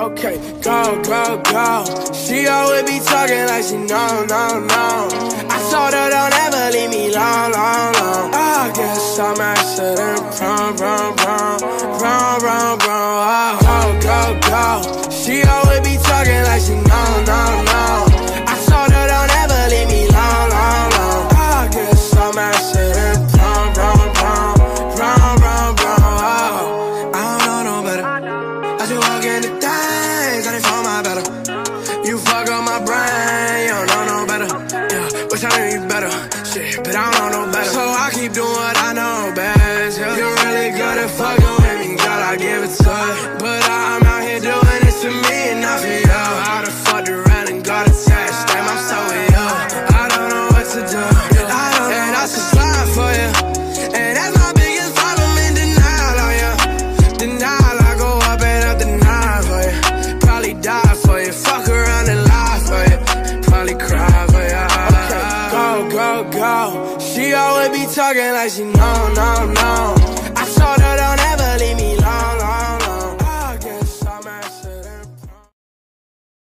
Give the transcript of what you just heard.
Okay, go, go, go. She always be talking like she know, no, no. I told her don't ever leave me long, long, long. I guess I'm accident prone, prone, prone, prone, prone, prone. Oh, go, go, go. She always I just walk in the things, I done found my better. You fuck up my brain, you don't know no better. Yeah, wish I knew you better. Shit, but I don't know no better. So I keep doing what I know best. Yeah. You're really good at fucking go, go. She always be talking like she know, no, no.